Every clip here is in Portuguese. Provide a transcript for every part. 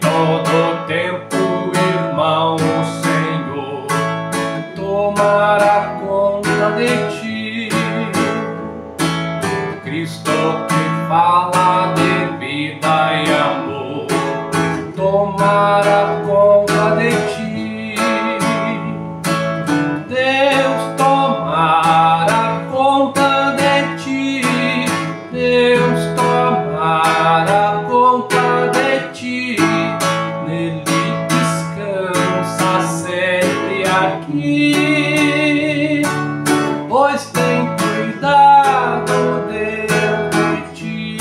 人とって pois tem cuidado de ti.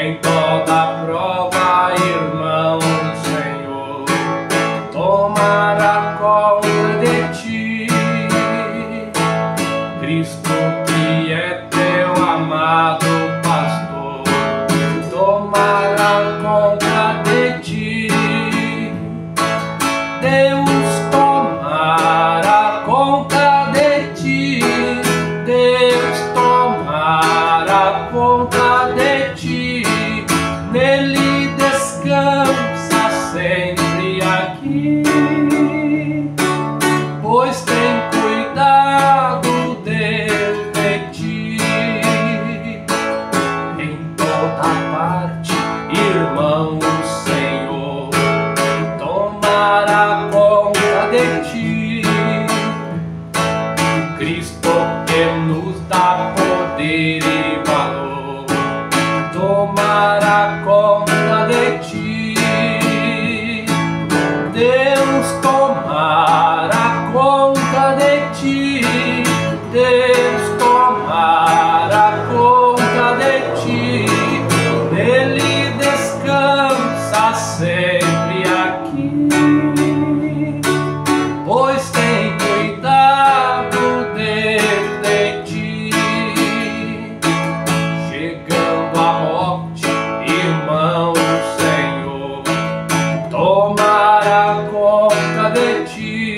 Em toda prova, irmão, Senhor, tomará conta de ti. Cristo que é teu amado pastor, tomará conta de ti. Deus toda parte, irmão, Senhor tomará conta de ti. Conta de ti.